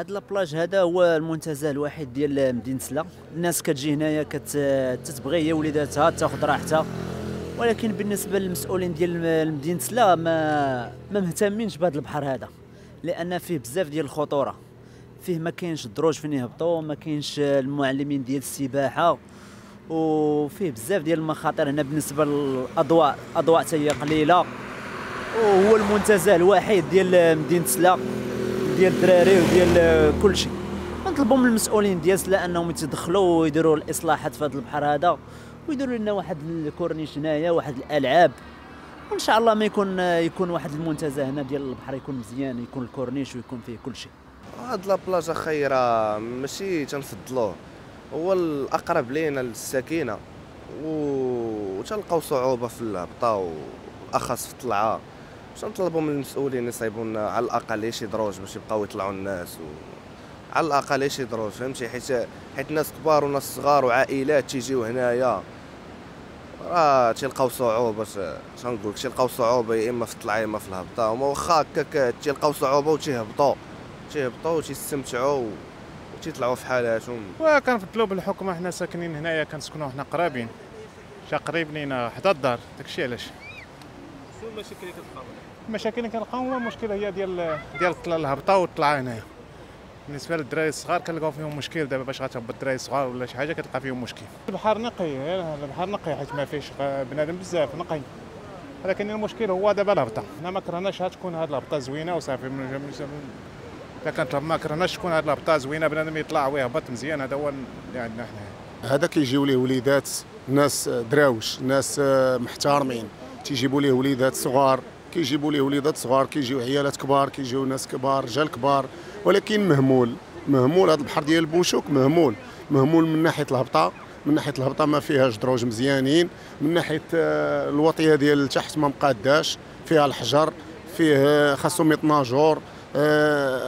هاد لابلاج هذا هو المنتزه الوحيد ديال مدينة سلا. الناس كتجي هنايا كتبغي هي وليداتها تاخذ راحتها. ولكن بالنسبة للمسؤولين ديال مدينة سلا ما ما مهتمينش بهذا البحر هذا. لأن فيه بزاف ديال الخطورة. فيه ما كاينش الدروج فين يهبطوا ما كاينش المعلمين ديال السباحة. وفيه بزاف ديال المخاطر هنا بالنسبة للأضواء. الاضواء حتى قليلة. وهو المنتزه الوحيد ديال مدينة سلا. ديال الدراري وديال كل شيء نطلبوا من المسؤولين ديال سلا انهم يتدخلوا ويديروا الاصلاحات في هذا البحر هذا ويديروا لنا واحد الكورنيش هنايا واحد الألعاب. وان شاء الله ما يكون يكون واحد المنتزه هنا ديال البحر يكون مزيان يكون الكورنيش ويكون فيه كل شيء هاد la plage خيرة ماشي تنفضلوه هو الأقرب لينا للسكينه و تلقاو صعوبة في الهبطة والاخص في الطلعة. تنطلبوا من المسؤولين يصايبوا لنا على الأقل شي دروج باش يبقاو يطلعوا الناس و... على الأقل شي دروج فهمتي؟ حيت حيت ناس كبار وناس صغار وعائلات تيجيو هنايا. راه تيلقاو صعوبة شنقول تيلقاو صعوبة يا إما في الطلعه يا إما في الهبطة. هما واخا هكاك تيلقاو صعوبة وتيهبطوا. تيهبطوا وتيستمتعوا وتيطلعوا في حالاتهم. وكنفضلوا بالحكومة حنا ساكنين هنايا كنسكنوا حنا قرابين. شا قريب لينا حدا الدار. داكشي علاش؟ شنو المشاكل اللي كتلقاو المشاكل اللي كنلقاو هو المشكلة هي ديال ديال الهبطة والطلعة هنايا بالنسبة للدراري الصغار كنلقاو فيهم مشكل دابا باش غتهبط الدراري الصغار ولا شي حاجة كتلقى فيهم مشكل. البحر نقي البحر نقي حيت ما فيش بنادم بزاف نقي. ولكن المشكل هو دابا الهبطة. حنا ما كرهناش تكون هذه الهبطة زوينة وصافي. إذا كانت ما كرهناش تكون هذه الهبطة زوينة بنادم يطلع ويهبط مزيان. هذا هو اللي عندنا حنا هذا كيجيو ليه وليدات ناس دراوش ناس محترمين. تيجيبوا ليه وليدات صغار كيجيبوا ليه وليدات صغار كيجيو عيالات كبار كيجيو ناس كبار رجال كبار. ولكن مهمول مهمول هذا البحر ديال بوشوك مهمول مهمول من ناحية الهبطة من ناحية الهبطة ما فيهاش دروج مزيانين من ناحية الوطية ديال تحت ما مقاداش فيها الحجر فيه خاصهم يتناجور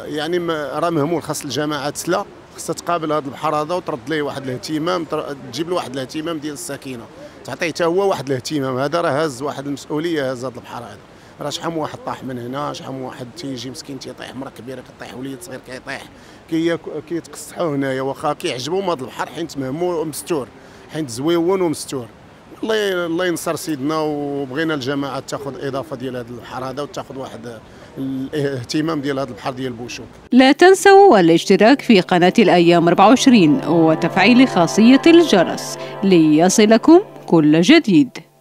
يعني راه مهمول خاص الجماعة تسلا خاصها تقابل هذا البحر هذا وترد ليه واحد الاهتمام تجيب له واحد الاهتمام ديال السكينه تعطيه حتى هو واحد الاهتمام هذا راه هاز واحد المسؤولية هاز هذا البحر هذا. راه شحال واحد طاح من هنا شحال واحد تيجي مسكين تيطيح مرا كبيرة كطيح وليد صغير كيطيح. كي كيتقصحوا هنايا واخا كيعجبهم هذا البحر حيت مهمول ومستور حيت زويون ومستور. الله الله ينصر سيدنا وبغينا الجماعة تاخذ إضافة ديال هذا البحر هذا وتاخذ واحد الاهتمام ديال هذا البحر ديال بوشوك. لا تنسوا الاشتراك في قناة الأيام 24 وتفعيل خاصية الجرس. ليصلكم كل جديد.